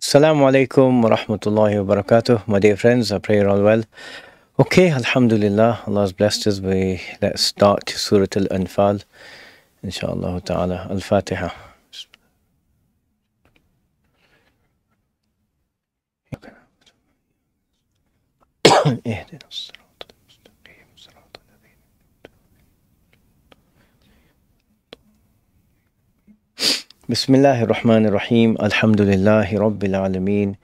Assalamu alaikum wa rahmatullahi wa barakatuh. My dear friends, I pray you're all well. Okay, Alhamdulillah, Allah has blessed us. We let's start Surah Al Anfal, inshaAllah ta'ala. Al Fatiha. Okay. بسم الله الرحمن الرحيم الحمد لله رب العالمين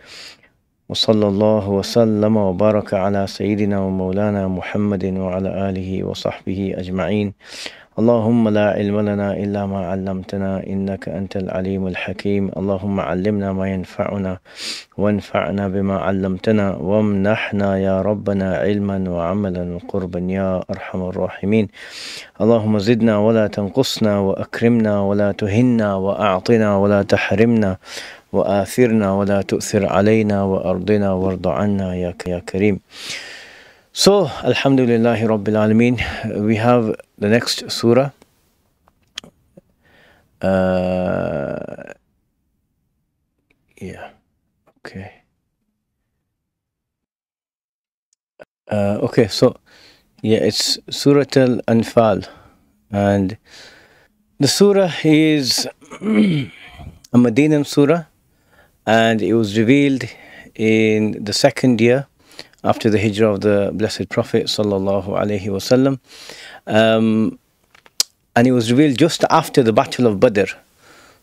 وصلى الله وسلم وبارك على سيدنا ومولانا محمد وعلى آله وصحبه أجمعين اللهم لا علم لنا إلا ما علمتنا إنك أنت العليم الحكيم. اللهم علمنا ما ينفعنا وانفعنا بما علمتنا وامنحنا يا ربنا علما وعملا وقربا يا أرحم الراحمين. اللهم زدنا ولا تنقصنا وأكرمنا ولا تهنا وأعطنا ولا تحرمنا وآثرنا ولا تؤثر علينا وأرضنا وارض عنا يا كريم. So, Alhamdulillah Rabbil Alameen, we have the next surah. Uh, yeah, okay. Uh, okay, so, yeah, it's Surah Al Anfal. And the surah is a Medinan surah, and it was revealed in the second year after the hijrah of the Blessed Prophet sallallahu alaihi wasallam, um, and it was revealed just after the Battle of Badr.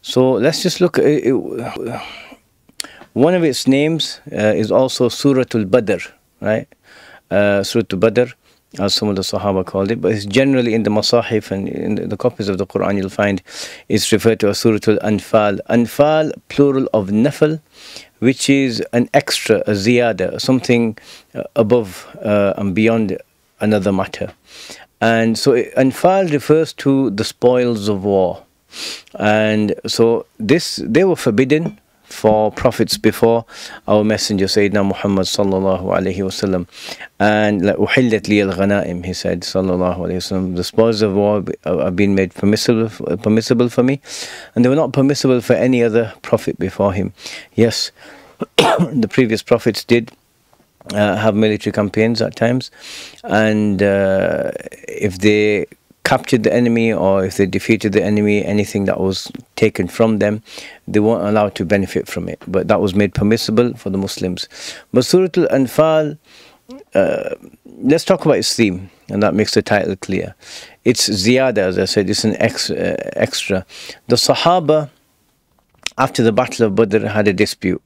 So let's just look. At it, one of its names uh, is also Suratul Badr, right? Uh, Suratul Badr, as some of the Sahaba called it, but it's generally in the Masahif and in the, the copies of the Quran you'll find it's referred to as Suratul Anfal. Anfal, plural of Nafal, which is an extra, a ziyada, something uh, above uh, and beyond another matter. And so Anfal refers to the spoils of war. And so this they were forbidden for prophets before our messenger Sayyidina Muhammad sallallahu alaihi wasallam and uhillat li al-ghanaim he said sallallahu alaihi wasallam the spoils of war have been made permissible permissible for me. And they were not permissible for any other prophet before him. Yes the previous prophets did uh, have military campaigns at times. And uh, if they captured the enemy or if they defeated the enemy, anything that was taken from them, they weren't allowed to benefit from it. But that was made permissible for the Muslims. But Surah Al Anfal, uh, let's talk about its theme, and that makes the title clear. It's ziyada, as I said, it's an ex, uh, extra. The Sahaba, after the Battle of Badr, had a dispute.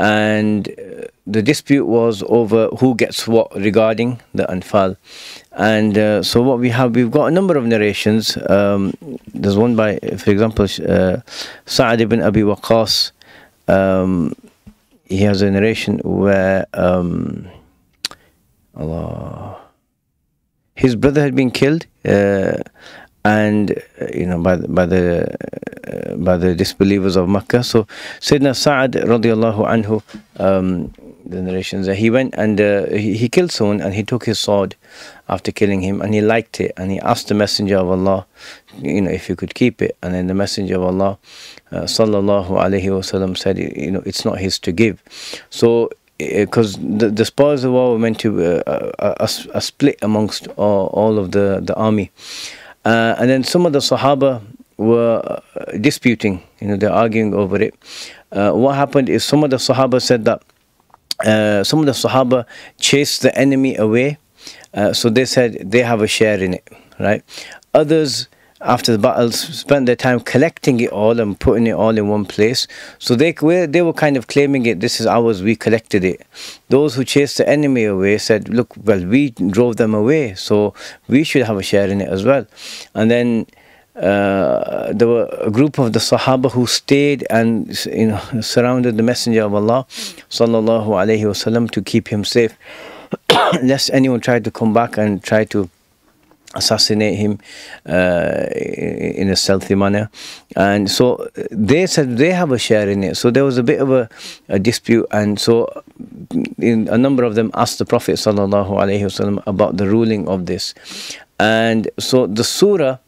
And uh, the dispute was over who gets what regarding the Anfal. And uh, so what we have, we've got a number of narrations. Um, there's one by, for example, uh, Sa'ad ibn Abi Waqqas. Um, he has a narration where um, Allah, his brother had been killed, uh, and uh, you know by the, by the uh, by the disbelievers of Makkah. So Sayyidina Sa'ad radiallahu anhu, um, the narrations that he went and uh, he, he killed someone and he took his sword after killing him and he liked it and he asked the messenger of Allah you know if he could keep it. And then the messenger of Allah uh, sallallahu alaihi wasallam said you know it's not his to give. So because the, the spoils of war were meant to uh, a, split amongst all, all of the, the army uh, and then some of the Sahaba were disputing, you know, they're arguing over it. Uh, what happened is some of the Sahaba said that uh, some of the Sahaba chased the enemy away, uh, so they said they have a share in it, right? Others, after the battles spent their time collecting it all and putting it all in one place. So they were, they were kind of claiming it, this is ours, we collected it. Those who chased the enemy away said, look, well, we drove them away, so we should have a share in it as well. And then uh, there were a group of the Sahaba who stayed and you know surrounded the Messenger of Allah, sallallahu alaihi wasallam, to keep him safe, lest anyone tried to come back and try to assassinate him uh, in a stealthy manner. And so they said they have a share in it. So there was a bit of a, a dispute, and so in, a number of them asked the Prophet about the ruling of this. And so the surah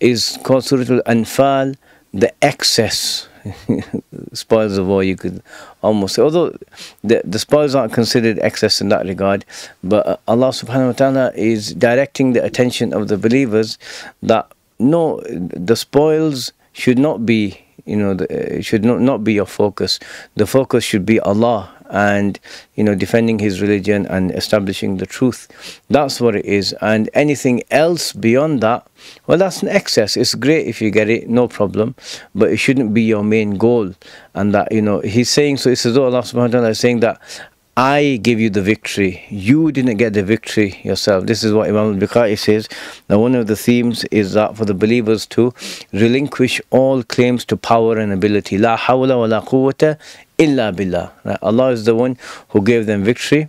is called Surah Al-Anfal, the excess spoils of war, you could almost say. Although the, the spoils aren't considered excess in that regard, but uh, Allah subhanahu wa ta'ala is directing the attention of the believers that no, the spoils should not be, you know, the, should not, not be your focus. The focus should be Allah and you know defending his religion and establishing the truth. That's what it is. And anything else beyond that well that's an excess. It's great if you get it no problem. But it shouldn't be your main goal. And that you know he's saying so it's as though Allah subhanahu wa ta'ala is saying that I give you the victory. You didn't get the victory yourself. This is what Imam al-Biqai says. Now one of the themes is that for the believers to relinquish all claims to power and ability. La hawla wa la quwwata illa billah. Right? Allah is the one who gave them victory.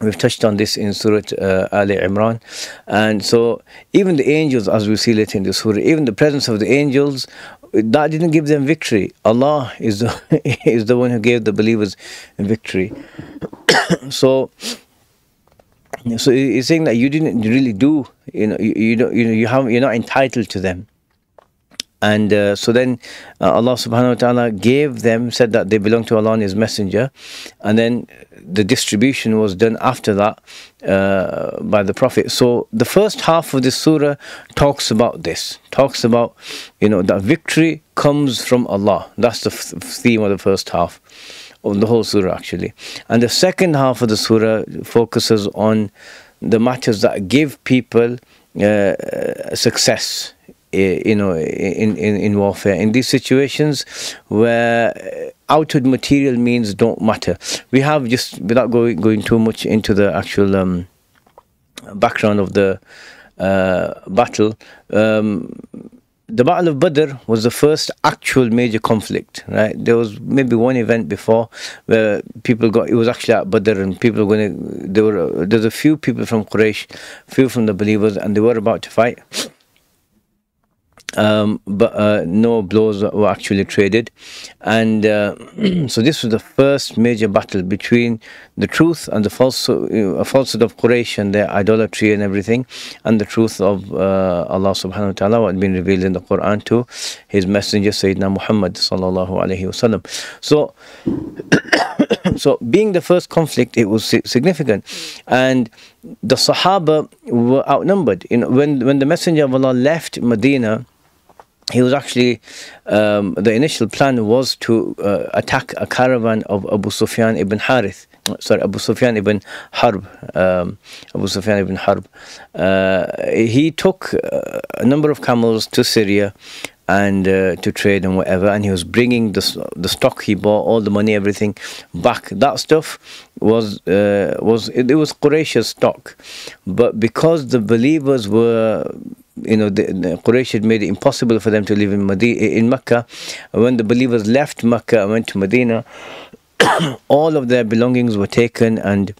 We've touched on this in Surah uh, Ali Imran. And so, even the angels, as we see later in the Surah, even the presence of the angels, that didn't give them victory. Allah is the, is the one who gave the believers victory. so, so he's saying that you didn't really do, you know, you, you don't, you know, you have, you're not entitled to them. And uh, so then uh, Allah subhanahu wa ta'ala gave them, said that they belong to Allah and His Messenger. And then the distribution was done after that uh, by the Prophet. So the first half of this surah talks about this, talks about, you know, that victory comes from Allah. That's the theme of the first half of the whole surah actually. And the second half of the surah focuses on the matters that give people uh, success you know, in, in, in warfare. In these situations where outward material means don't matter. We have just, without going, going too much into the actual um, background of the uh, battle, um, the Battle of Badr was the first actual major conflict, right? There was maybe one event before where people got, it was actually at Badr and people were going to, there were, there's a few people from Quraysh, few from the believers, and they were about to fight um, but uh, no blows were actually traded. And uh, so this was the first major battle between the truth and the false, uh, falsehood of Quraysh and their idolatry and everything, and the truth of uh, Allah subhanahu wa ta'ala, what had been revealed in the Quran to His Messenger Sayyidina Muhammad sallallahu wasallam. So, so being the first conflict, it was significant. And the Sahaba were outnumbered. You know, when, when the Messenger of Allah left Medina, he was actually um, the initial plan was to uh, attack a caravan of Abu Sufyan ibn Harith sorry Abu Sufyan ibn Harb um, Abu Sufyan ibn Harb. Uh, he took uh, a number of camels to Syria and uh, to trade and whatever and he was bringing the, the stock he bought all the money everything back. That stuff was uh, was it, it was Quraysh's stock. But because the believers were you know, the, the Quraysh had made it impossible for them to live in Medina, in Mecca. When the believers left Mecca and went to Medina, all of their belongings were taken and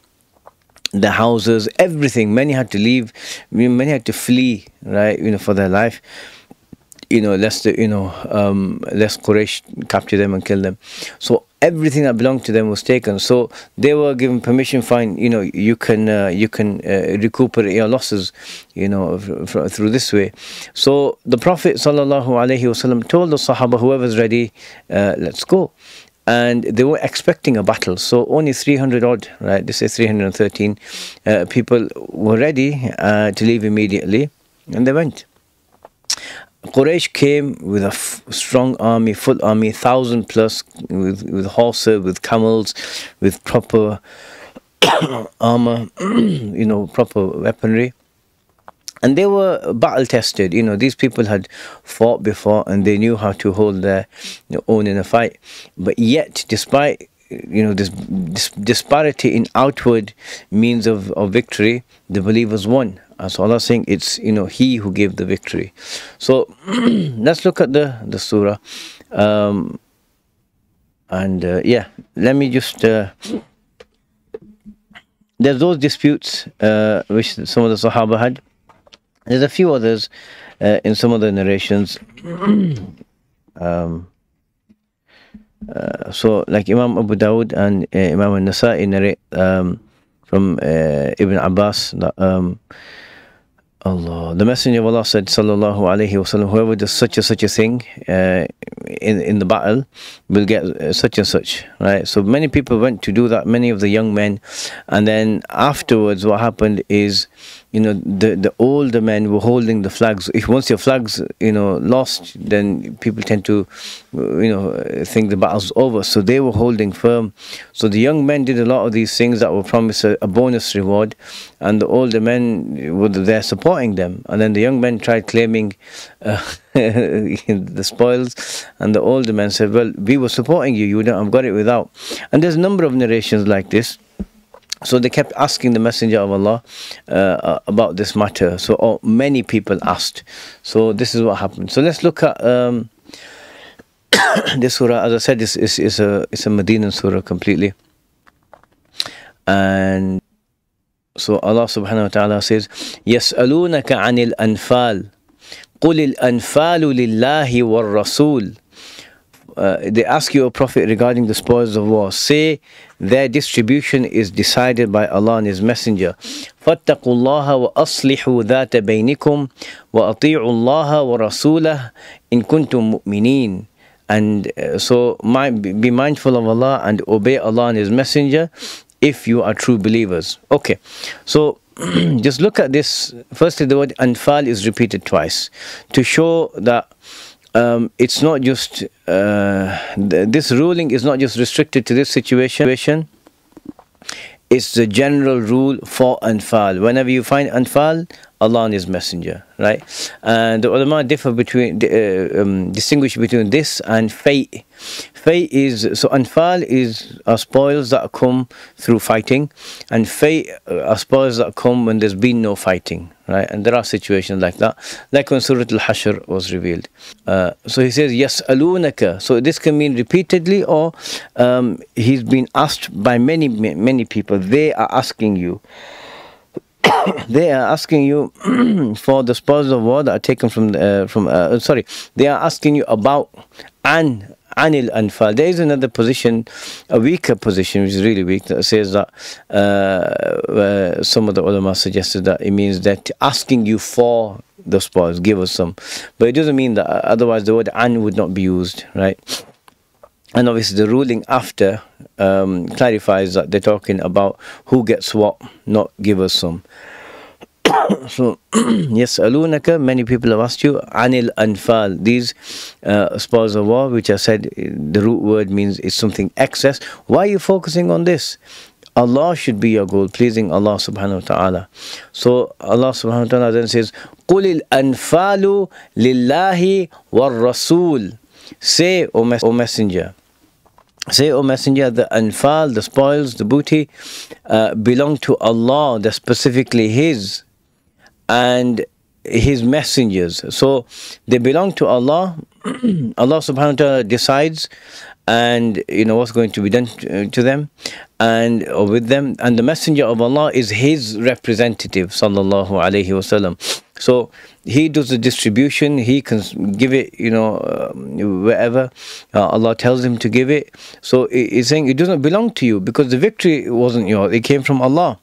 the houses, everything. Many had to leave. Many had to flee, right? You know, for their life you know, lest the, you know, um, Quraysh capture them and kill them. So everything that belonged to them was taken. So they were given permission. Fine, you know, you can uh, you can uh, recuperate your losses, you know, through this way. So the Prophet sallallahu alaihi wasallam told the Sahaba, whoever's ready, uh, let's go. And they were expecting a battle, so only 300 odd, right? This is 313 uh, people were ready uh, to leave immediately, and they went. Quraysh came with a strong army, full army, thousand plus, with, with horses, with camels, with proper armor, you know, proper weaponry. And they were battle tested. You know, these people had fought before and they knew how to hold their you know, own in a fight. But yet, despite you know this, disparity in outward means of, of victory, the believers won uh, so Allah saying it's you know He who gave the victory. So let's look at the the surah, um, and uh, yeah, let me just. Uh, there's those disputes uh, which some of the Sahaba had. There's a few others uh, in some of the narrations. um, uh, so, like Imam Abu Dawud and Imam Al-Nasa'i narrate um, from Ibn Abbas um, Allah. The Messenger of Allah said, Sallallahu Alaihi Wasallam, whoever does such and such a thing uh, in in the battle will get uh, such and such, right? So many people went to do that, many of the young men. And then afterwards, what happened is you know the the older men were holding the flags. If once your flags you know lost then people tend to you know think the battle's over. So they were holding firm. So the young men did a lot of these things that were promised a, a bonus reward and the older men were there supporting them. And then the young men tried claiming uh, the spoils and the older men said well we were supporting you. You wouldn't have got it without. And there's a number of narrations like this so they kept asking the messenger of allah uh, about this matter so oh, many people asked so this is what happened so let's look at um, this surah as i said this is, is a it's a medinan surah completely and so allah subhanahu wa ta'ala says يسألونك عن الأنفال قل الأنفال لله والرسول uh, they ask you, a Prophet, regarding the spoils of war. Say their distribution is decided by Allah and His Messenger. فَاتَّقُوا اللَّهَ وَأَصْلِحُوا ذَاتَ بَيْنِكُمْ وَأَطِيعُوا اللَّهَ وَرَسُولَهُ إِن كُنتُم مُؤْمِنِينَ And uh, so be mindful of Allah and obey Allah and His Messenger if you are true believers. Okay, so just look at this. Firstly, the word anfal is repeated twice to show that um, it's not just uh, th this ruling is not just restricted to this situation. It's the general rule for anfal. Whenever you find anfal, Allah and His Messenger, right? And the ulama differ between, uh, um, distinguish between this and fay. Fay is, so anfal is are spoils that come through fighting, and fay are spoils that come when there's been no fighting, right? And there are situations like that, like when Surah Al-Hashr was revealed. Uh, so he says, yas'alunaka. So this can mean repeatedly, or um, he's been asked by many, many people. They are asking you. they are asking you for the spoils of war that are taken from uh, from uh, sorry they are asking you about an anil anfal. There is another position a weaker position which is really weak that says that uh, uh, some of the ulama suggested that it means that asking you for the spoils give us some. But it doesn't mean that uh, otherwise the word an would not be used right and obviously the ruling after um, clarifies that they're talking about who gets what, not give us some. so yas'alunaka. Many people have asked you anil anfal. These uh, spoils of war, which I said the root word means it's something excess. Why are you focusing on this? Allah should be your goal, pleasing Allah subhanahu wa ta'ala. So Allah subhanahu wa ta'ala then says, قُلِ الْأَنْفَالُ لِلَّهِ وَالرَّسُولِ Say, O, mes- o Messenger, Say, O Messenger, the anfal, the spoils, the booty uh, belong to Allah, they're specifically His and His messengers. So they belong to Allah. Allah subhanahu wa ta'ala decides and you know what's going to be done to, to them and or with them and the messenger of Allah is his representative sallallahu alaihi wasallam so he does the distribution he can give it you know uh, wherever uh, Allah tells him to give it. So he's saying it doesn't belong to you because the victory wasn't yours it came from Allah.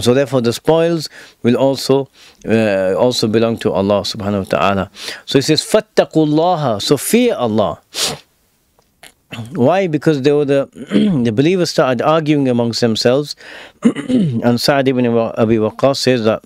So therefore the spoils will also uh, also belong to Allah subhanahu wa ta'ala. So he says fattaqullaha so fear Allah. Why? Because they were the the believers started arguing amongst themselves, and Sa'd ibn Abi Waqqas says that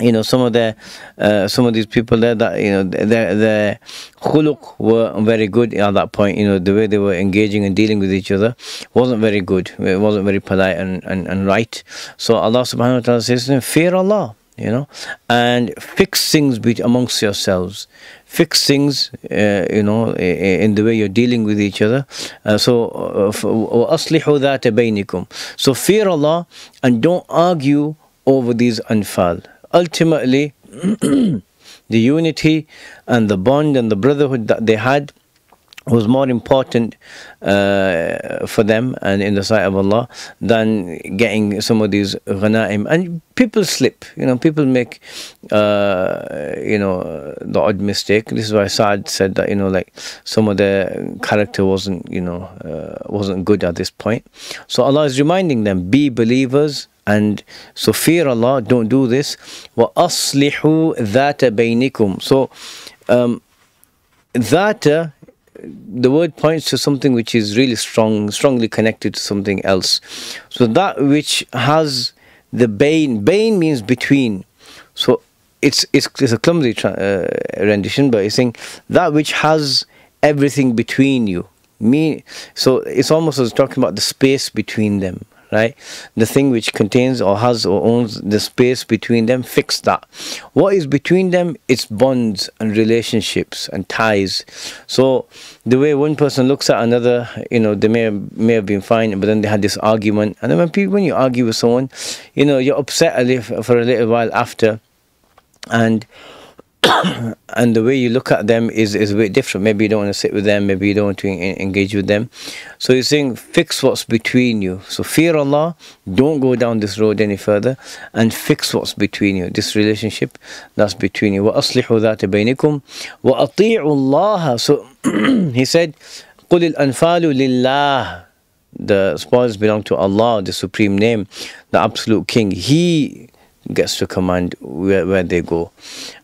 you know some of the uh, some of these people there that you know their their khuluq were very good at that point. You know the way they were engaging and dealing with each other wasn't very good. It wasn't very polite and, and, and right. So Allah subhanahu wa ta'ala says fear Allah you know and fix things amongst yourselves. Fix things uh, you know in the way you're dealing with each other. Uh, so aslihu that so fear Allah and don't argue over these anfal ultimately the unity and the bond and the brotherhood that they had was more important uh, for them and in the sight of Allah than getting some of these ghanaim. And people slip, you know, people make, uh, you know, the odd mistake. This is why Saad said that, you know, like some of the character wasn't, you know, uh, wasn't good at this point. So Allah is reminding them, be believers. And so fear Allah, don't do this. وَأَصْلِحُوا ذَاتَ بَيْنِكُمْ So, um, ذات the word points to something which is really strong, strongly connected to something else. So that which has the bain, bain means between. So it's it's, it's a clumsy uh, rendition, but it's saying that which has everything between you. Me, so it's almost as talking about the space between them right? The thing which contains or has or owns the space between them, fix that. What is between them? It's bonds and relationships and ties. So the way one person looks at another, you know, they may have, may have been fine, but then they had this argument. And then when people, when you argue with someone, you know, you're upset for a little while after, and and the way you look at them is, is a bit different. Maybe you don't want to sit with them, maybe you don't want to engage with them. So he's saying, fix what's between you. So fear Allah, don't go down this road any further, and fix what's between you. This relationship that's between you. وَأَصْلِحُوا ذَاتَ بَيْنِكُمْ وَأَطِيعُوا اللَّهَ So he said, قُلِ الْأَنفَالُ لِلَّهِ The spoils belong to Allah, the supreme name, the absolute king. He gets to command where, where they go.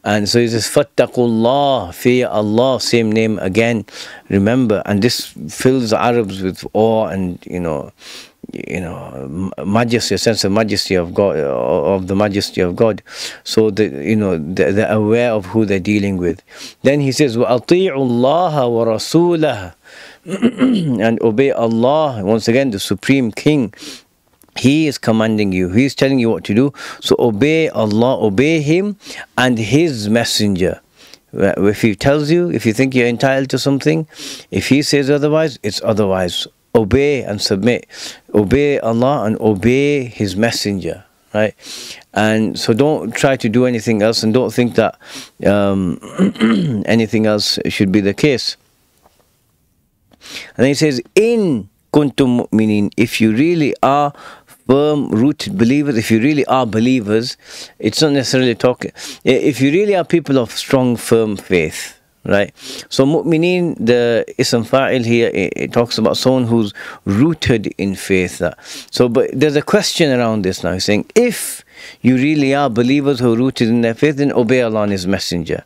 And so he says, Fattaqullah, fear Allah, same name again. Remember, and this fills the Arabs with awe and, you know, you know, majesty, a sense of majesty of God, of the majesty of God. So that you know they're, they're aware of who they're dealing with. Then he says, وَأَطِيعُوا اللَّهَ وَرَسُولَهُ and obey Allah. Once again, the supreme King he is commanding you. He is telling you what to do. So obey Allah, obey Him and His Messenger. If He tells you, if you think you're entitled to something, if He says otherwise, it's otherwise. Obey and submit. Obey Allah and obey His Messenger. Right? And so don't try to do anything else and don't think that um, anything else should be the case. And then He says, In kuntum mu'minin, if you really are firm rooted believers, if you really are believers, it's not necessarily talking, if you really are people of strong, firm faith, right? So mu'mineen, the ism fa'il here, it, it, talks about someone who's rooted in faith. So, but there's a question around this now, saying, if you really are believers who are rooted in their faith, then obey Allah and His Messenger.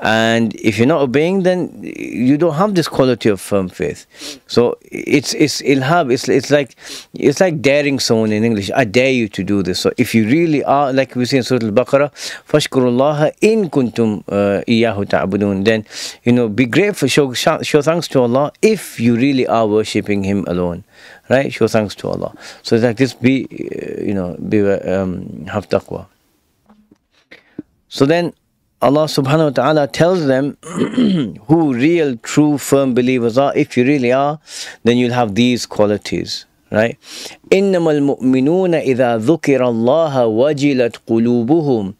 And if you're not obeying, then you don't have this quality of firm faith. So it's it's ilhab. It's it's like it's like daring someone in English. I dare you to do this. So if you really are, like we see in Surah Al-Baqarah, fashkurullaha in kuntum uh, iyahu ta'budun. Then you know, be grateful, show show thanks to Allah if you really are worshipping Him alone right? Show thanks to Allah. So like this: be, uh, you know, be um, have taqwa. So then Allah subhanahu wa ta'ala tells them who real, true, firm believers are. If you really are, then you'll have these qualities right? إنما المؤمنون إذا ذكر الله وجلت قلوبهم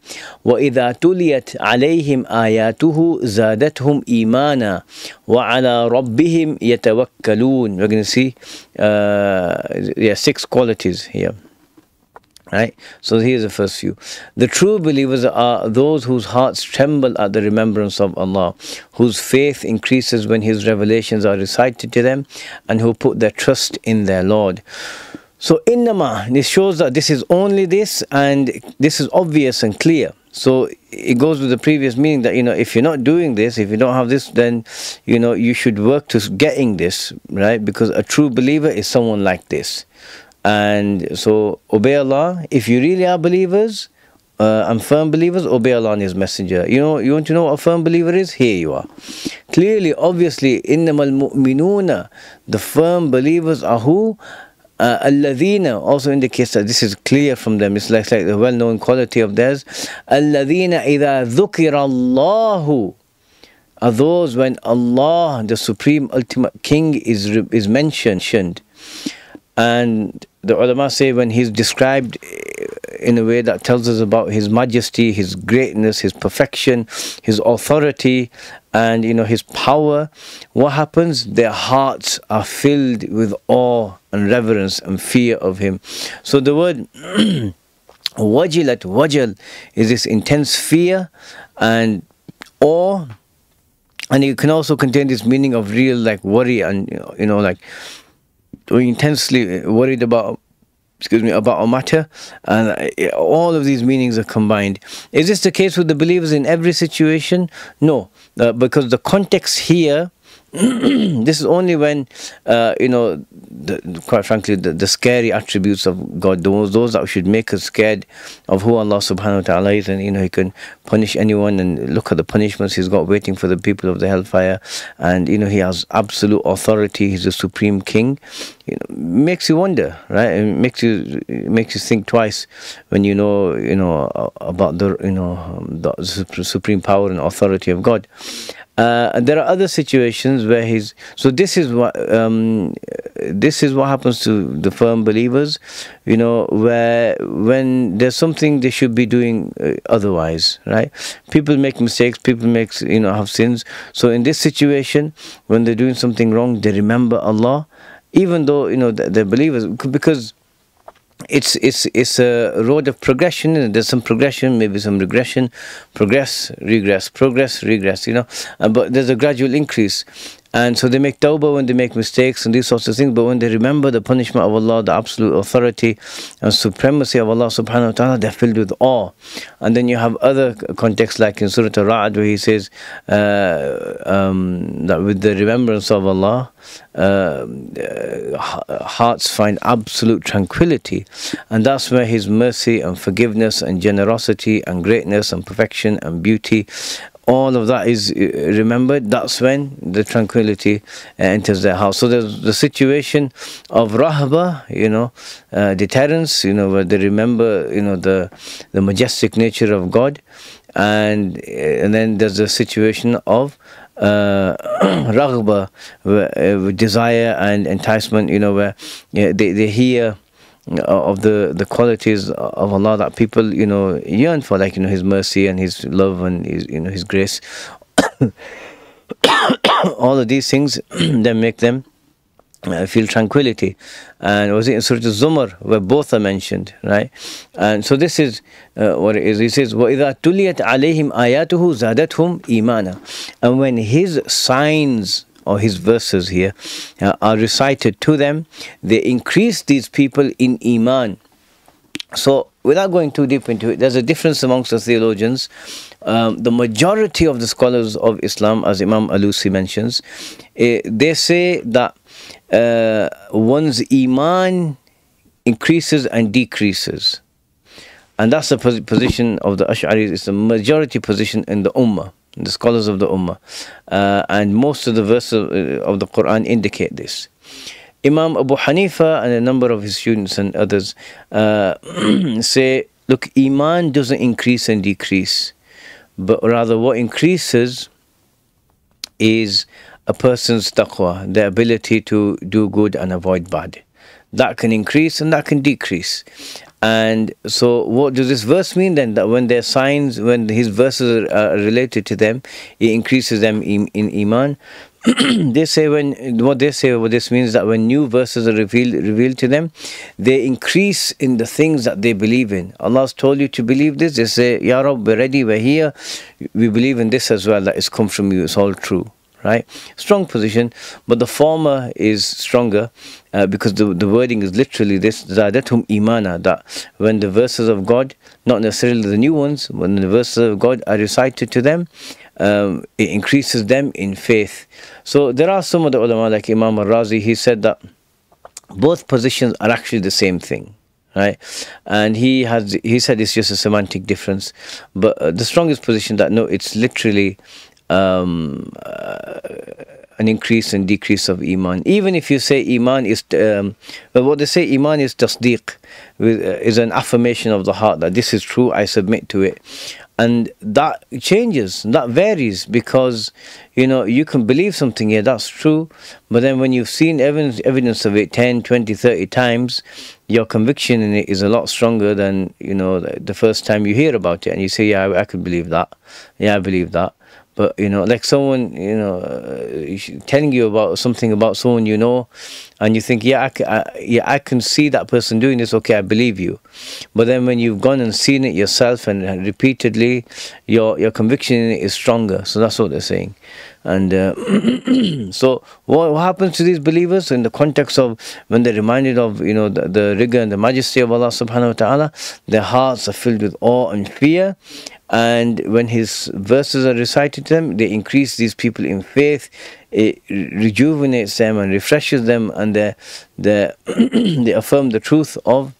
وإذا تليت عليهم آياته زادتهم إيمانا وعلى ربهم يتوكلون. We're going to see uh, yeah six qualities here. Right? So here's the first few. The true believers are those whose hearts tremble at the remembrance of Allah, whose faith increases when His revelations are recited to them, and who put their trust in their Lord. So innama, this shows that this is only this, and this is obvious and clear. So it goes with the previous meaning that you know if you're not doing this, if you don't have this, then you know you should work to getting this, right? Because a true believer is someone like this. And so obey Allah. If you really are believers uh, and firm believers, obey Allah and His Messenger. You know, you want to know what a firm believer is? Here you are. Clearly, obviously, إِنَّمَا الْمُؤْمِنُونَ The firm believers are who? Uh, الذين also indicates that this is clear from them. It's like, like the well-known quality of theirs. الذين إذا ذكر الله are those when Allah, the supreme ultimate king, is is mentioned. And the ulama say when he's described eh, in a way that tells us about his majesty, his greatness, his perfection, his authority, and you know his power what happens? Their hearts are filled with awe and reverence and fear of him. So the word wajilat wajal is this intense fear and awe. And it can also contain this meaning of real like worry and you know like intensely worried about excuse me, about a matter, and uh, all of these meanings are combined. Is this the case with the believers in every situation? No, uh, because the context here this is only when, uh, you know, the, quite frankly, the, the, scary attributes of God, those, those that should make us scared of who Allah subhanahu wa ta'ala is, and, you know, He can punish anyone, and look at the punishments He's got waiting for the people of the hellfire, and, you know, He has absolute authority, He's the supreme king. You know, makes you wonder, right? It makes you makes you think twice when you know, you know, about the, you know, the supreme power and authority of God. Uh, there are other situations where he's so this is what um, this is what happens to the firm believers you know where when there's something they should be doing uh, otherwise right? People make mistakes people make you know have sins. So in this situation when they're doing something wrong they remember allah even though you know they're believers because it's it's it's a road of progression. There's some progression, maybe some regression, progress, regress, progress, regress. You know, uh, but there's a gradual increase. And so they make tawbah when they make mistakes and these sorts of things. But when they remember the punishment of Allah, the absolute authority and supremacy of Allah subhanahu wa ta'ala, they're filled with awe. And then you have other contexts like in Surah Al-Ra'd where he says uh, um, that with the remembrance of Allah, uh, hearts find absolute tranquility. And that's where His mercy and forgiveness and generosity and greatness and perfection and beauty all of that is uh, remembered, that's when the tranquility uh, enters their house. So there's the situation of rahba, you know, uh, deterrence, you know, where they remember, you know, the the majestic nature of God, and uh, and then there's the situation of uh, raghba, uh, desire and enticement, you know, where they, they hear of the the qualities of Allah that people you know yearn for, like you know His mercy and His love and His you know His grace. All of these things then make them uh, feel tranquility. And was it in Surah Zumar where both are mentioned, right? And so this is uh, what it is. He says, وَإِذَا تُلِيَتْ عَلَيْهِمْ آيَاتُهُ زَادَتْهُمْ إِيمَانًا And when his signs or his verses here uh, are recited to them, they increase these people in Iman. So, without going too deep into it, there's a difference amongst the theologians. Um, the majority of the scholars of Islam, as Imam Alusi mentions, uh, they say that uh, one's Iman increases and decreases. And that's the position of the Ash'aris, it's the majority position in the Ummah the scholars of the Ummah. Uh, and most of the verses of the Quran indicate this. Imam Abu Hanifa and a number of his students and others uh, say, look, Iman doesn't increase and decrease, but rather what increases is a person's taqwa, the ability to do good and avoid bad. That can increase and that can decrease. And so, what does this verse mean then? That when their signs, when his verses are related to them, it increases them in, in iman. they say when what they say what this means that when new verses are revealed revealed to them, they increase in the things that they believe in. Allah's told you to believe this. They say, Ya we're ready, we're here. We believe in this as well. That it's come from you. It's all true right? Strong position, but the former is stronger uh, because the, the wording is literally this Zadatum Imana, that when the verses of God, not necessarily the new ones, when the verses of God are recited to them, um, it increases them in faith. So there are some of the ulama, like Imam al Razi, he said that both positions are actually the same thing right and he has he said it's just a semantic difference but uh, the strongest position that no it's literally um, uh, an increase and decrease of iman. Even if you say iman is, um, what they say iman is tasdeeq, uh, is an affirmation of the heart that this is true, I submit to it. And that changes, that varies because, you know, you can believe something, yeah, that's true, but then when you've seen evidence, evidence of it 10, 20, 30 times, your conviction in it is a lot stronger than, you know, the, the first time you hear about it and you say, yeah, I, I could believe that. Yeah, I believe that. But you know like someone you know uh, telling you about something about someone you know and you think yeah I, I, yeah I can see that person doing this okay I believe you. But then when you've gone and seen it yourself and repeatedly your your conviction is stronger. So that's what they're saying. And uh, so what, what, happens to these believers in the context of when they're reminded of you know the, the rigor and the majesty of Allah subhanahu wa ta'ala? Their hearts are filled with awe and fear and when his verses are recited to them they increase these people in faith it rejuvenates them and refreshes them and they, they, they affirm the truth of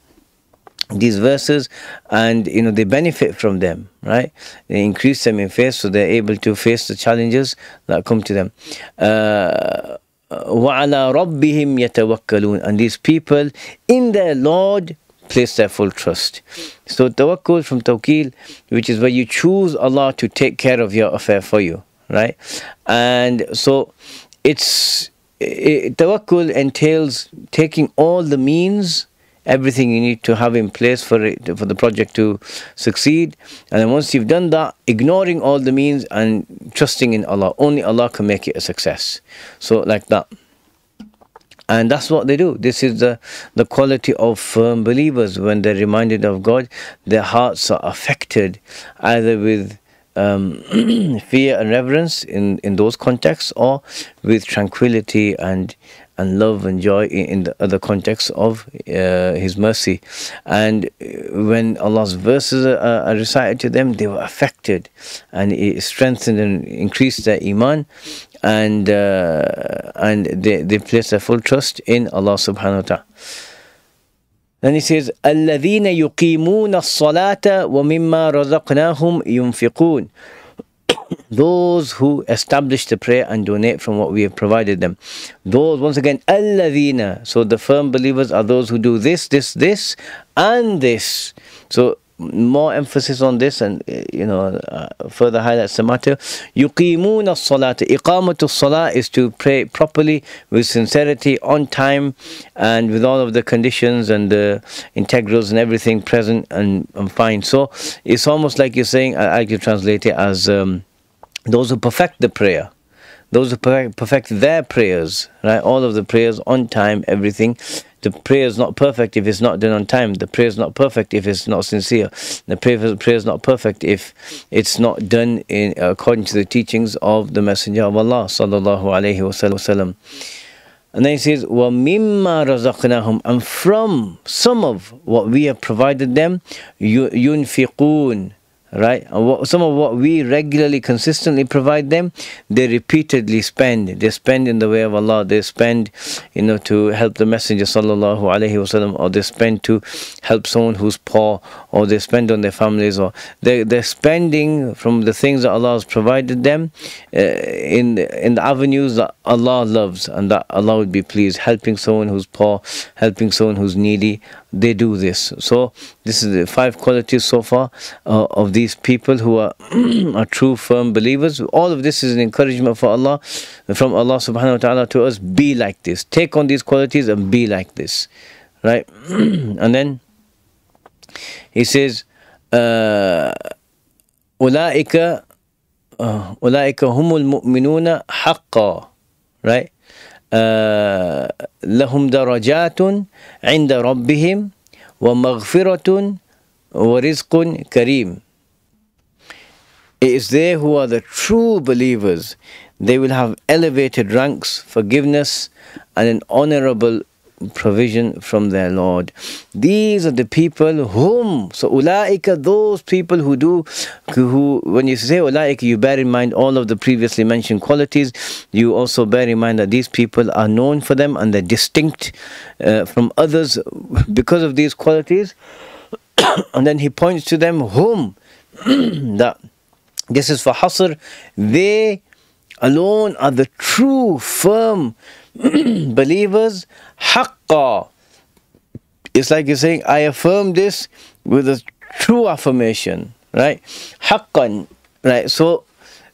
these verses and you know they benefit from them right they increase them in faith so they're able to face the challenges that come to them uh, وَعَلَى رَبِّهِمْ يَتَوَكَّلُونَ and these people in their Lord place their full trust. So tawakkul from tawkil, which is where you choose Allah to take care of your affair for you, right? And so it's it, tawakkul entails taking all the means everything you need to have in place for it for the project to succeed and then once you've done that ignoring all the means and trusting in Allah only Allah can make it a success so like that and that's what they do this is the the quality of firm believers when they're reminded of god their hearts are affected either with um, fear and reverence in, in those contexts or with tranquility and and love and joy in, the other contexts of uh, His mercy. And when Allah's verses are, are, recited to them, they were affected and it strengthened and increased their iman and uh, and they, they place a full trust in Allah subhanahu wa ta'ala. Then he says, الَّذِينَ يُقِيمُونَ الصَّلَاةَ وَمِمَّا رَزَقْنَاهُمْ يُنْفِقُونَ Those who establish the prayer and donate from what we have provided them. Those, once again, الَّذِينَ So the firm believers are those who do this, this, this, and this. So more emphasis on this and uh, you know uh, further highlights the matter. Yuqimuna as-salat iqamatu as is to pray properly with sincerity on time and with all of the conditions and the integrals and everything present and, and fine. So it's almost like you're saying I, I translate it as um, those who perfect the prayer those who perfect their prayers right all of the prayers on time everything the prayer is not perfect if it's not done on time. The prayer is not perfect if it's not sincere. The prayer, prayer is not perfect if it's not done in according to the teachings of the Messenger of Allah sallallahu alaihi wasallam. And then he says, وَمِمَّا رَزَقْنَاهُمْ And from some of what we have provided them, يُنْفِقُونَ right? Some of what we regularly, consistently provide them, they repeatedly spend. They spend in the way of Allah. They spend, you know, to help the Messenger sallallahu alaihi wasallam, or they spend to help someone who's poor, or they spend on their families, or they they're spending from the things that Allah has provided them uh, in in the avenues that Allah loves and that Allah would be pleased. Helping someone who's poor, helping someone who's needy, they do this. So this is the five qualities so far uh, of these people who are, are true firm believers. All of this is an encouragement for Allah, from Allah subhanahu wa ta'ala to us, be like this. Take on these qualities and be like this. Right? and then he says, uh, أولئك أولئك هم المؤمنون حقا right لهم درجات عند ربهم ومغفرة ورزق كريم It is they who are the true believers. They will have elevated ranks, forgiveness, and an honorable provision from their Lord. These are the people whom, so ulaika, those people who do, who, when you say ulaika, you bear in mind all of the previously mentioned qualities. You also bear in mind that these people are known for them and they're distinct uh, from others because of these qualities. and then he points to them whom, that this is for Hasr, they alone are the true, firm believers haqqa. It's like you're saying, I affirm this with a true affirmation, right? Haqqan, right? So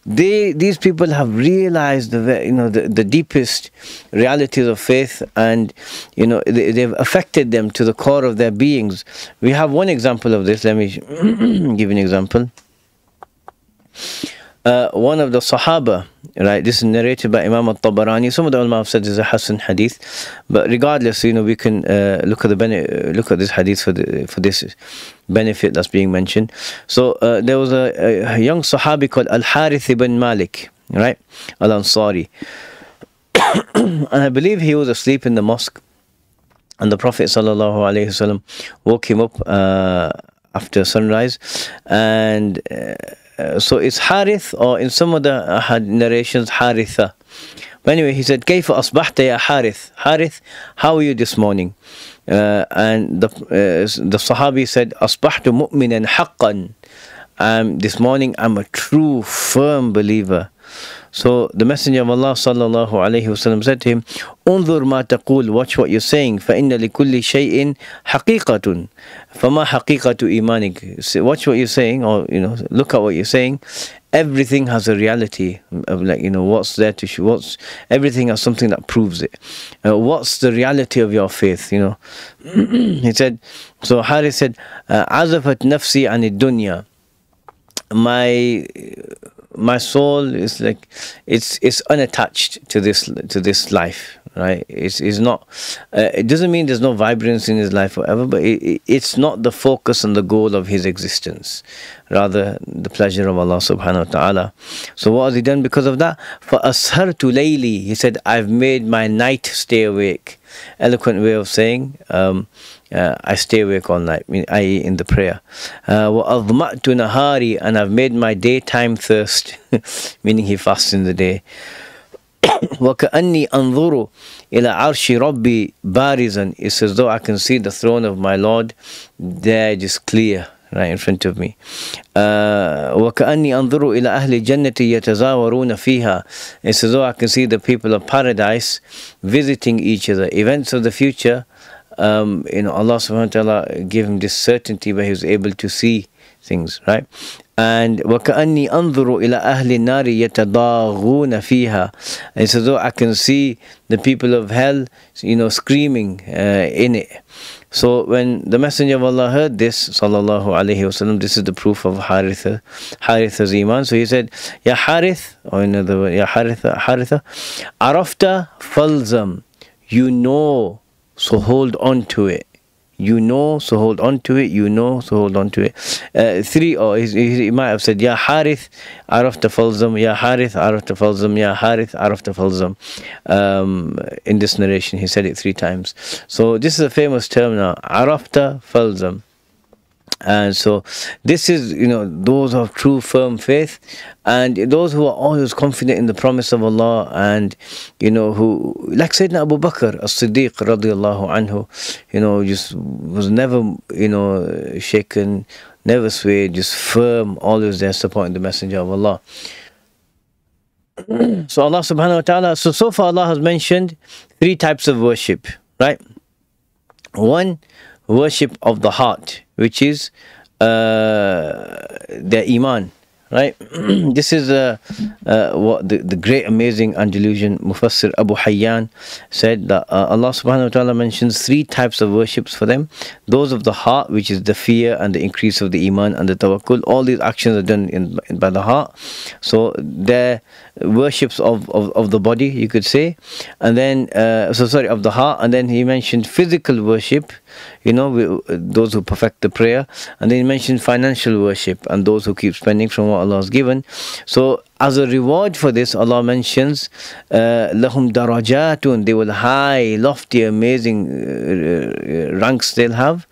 they these people have realized the you know the, the deepest realities of faith and you know they, they've affected them to the core of their beings we have one example of this let me give an example uh, one of the Sahaba, right? This is narrated by Imam al-Tabarani. Some of the ulama have said is a hasan hadith, but regardless, you know, we can uh, look at the bene- look at this hadith for the, for this benefit that's being mentioned. So uh, there was a, a, young Sahabi called Al Harith ibn Malik, right? Al Ansari, and I believe he was asleep in the mosque, and the Prophet sallallahu woke him up uh, after sunrise, and uh, uh, so it's Harith, or in some of the uh, narrations, Haritha. But anyway, he said, كيف أصبحت يا Harith? Harith, how are you this morning? Uh, and the, uh, the Sahabi said, أصبحت مؤمنا حقا. Um, this morning I'm a true, firm believer. So the Messenger of Allah sallallahu alayhi wasallam said to him, "Unzur ma taqul, watch what you're saying. فإن لكل شيء حقيقة. فما حقيقة إيمانك? Watch what you're saying, or you know, look at what you're saying. Everything has a reality of like you know what's there to show. What's everything has something that proves it. Uh, what's the reality of your faith? You know, he said. So Harith said, "Azafat nafsi an dunya." My my soul is like it's it's unattached to this to this life right? It's, it's not uh, it doesn't mean there's no vibrance in his life forever but it, it's not the focus and the goal of his existence rather the pleasure of Allah subhanahu wa ta'ala. So what has he done because of that? for ashartu layli he said I've made my night stay awake. Eloquent way of saying um, uh, I stay awake all night, i.e., in the prayer. وَأَضْمَأْتُ نَهَارِي And I've made my daytime thirst, meaning he fasts in the day. وَكَأَنِّي أَنظُرُ إِلَى عَرْشِ رَبِّي بَارِزًا It's as though I can see the throne of my Lord there just clear right in front of me uh, وكأني أنظر إلى أهل الجنة يتزاورون فيها It's as though I can see the people of paradise visiting each other events of the future um, you know, Allah subhanahu wa ta'ala gave him this certainty where he was able to see things, right? And وَكَأَنِّي أَنظُرُ إِلَى أَهْلِ النَّارِ يَتَضَاغُونَ فِيهَا And so though I can see the people of hell, you know, screaming uh, in it. So when the Messenger of Allah heard this, sallallahu alayhi wasallam, this is the proof of Haritha, Haritha's iman. So he said, Ya Harith, or in other words, Ya Haritha, Haritha, Arafta falzam, you know so hold on to it. You know, so hold on to it. You know, so hold on to it. Uh, three, or oh, he, he, might have said, Ya Harith, Arafta Falzam, Ya Harith, Arafta Falzam, Ya Harith, Arafta Falzam. Um, in this narration, he said it three times. So this is a famous term now, Arafta Falzam and so this is you know those of true firm faith and those who are always confident in the promise of Allah and you know who like Sayyidina Abu Bakr as-Siddiq radiallahu anhu you know just was never you know shaken never swayed just firm always there supporting the messenger of Allah. So Allah subhanahu wa ta'ala so so far Allah has mentioned three types of worship right? One worship of the heart which is uh, their iman right? This is uh, uh, what the, the great amazing Andalusian Mufassir Abu Hayyan said that uh, Allah subhanahu wa ta'ala mentions three types of worships for them. Those of the heart which is the fear and the increase of the iman and the tawakkul. All these actions are done in, in by the heart. So their worships of, of, of the body you could say. And then uh, so sorry of the heart. And then he mentioned physical worship you know we, those who perfect the prayer. And then he mentioned financial worship and those who keep spending from what Allah has given. So as a reward for this Allah mentions uh, lahum darajatun they will high lofty amazing uh, uh, ranks they'll have.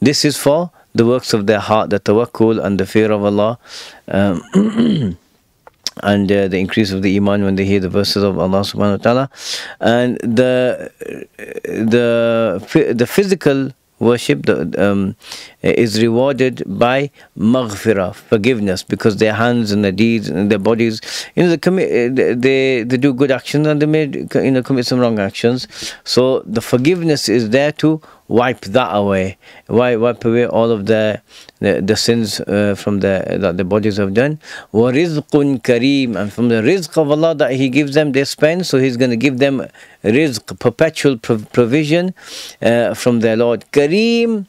This is for the works of their heart the tawakkul and the fear of Allah. Um, and uh, the increase of the iman when they hear the verses of Allah subhanahu wa ta'ala. And the the the physical worship the, um, is rewarded by maghfirah, forgiveness, because their hands and their deeds and their bodies, you know, they commit, they they do good actions and they may, you know, commit some wrong actions. So the forgiveness is there to wipe that away, wipe, wipe away all of the the, the sins uh, from the that the bodies have done. وَرِزْقٌ kareem And from the rizq of Allah that He gives them, they spend. So He's going to give them rizq, perpetual provision uh, from their Lord. Kareem,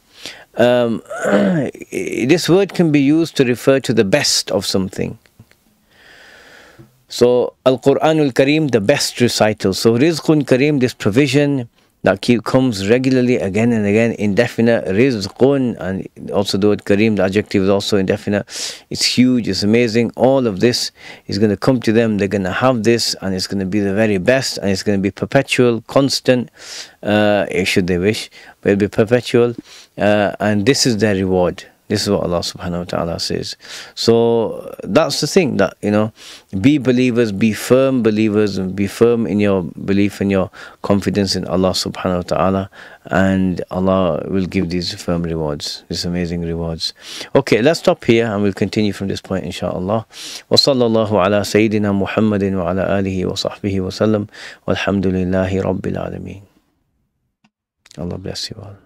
um, this word can be used to refer to the best of something. So Al Quranul Kareem, the best recital. So Rizqun Kareem, this provision that keep, comes regularly again and again, indefinite. Rizqun, and also the word Kareem, the adjective is also indefinite. It's huge, it's amazing. All of this is going to come to them. They're going to have this, and it's going to be the very best, and it's going to be perpetual, constant, uh, should they wish, but it'll be perpetual. Uh, and this is their reward. This is what Allah subhanahu wa ta'ala says. So that's the thing that, you know, be believers, be firm believers, and be firm in your belief and your confidence in Allah subhanahu wa ta'ala, and Allah will give these firm rewards, these amazing rewards. Okay, let's stop here and we'll continue from this point, inshallah. Wa sallallahu ala Sayyidina Muhammadin wa ala alihi wa sahbihi wa sallam. Walhamdulillahi Rabbil Alameen. Allah bless you all.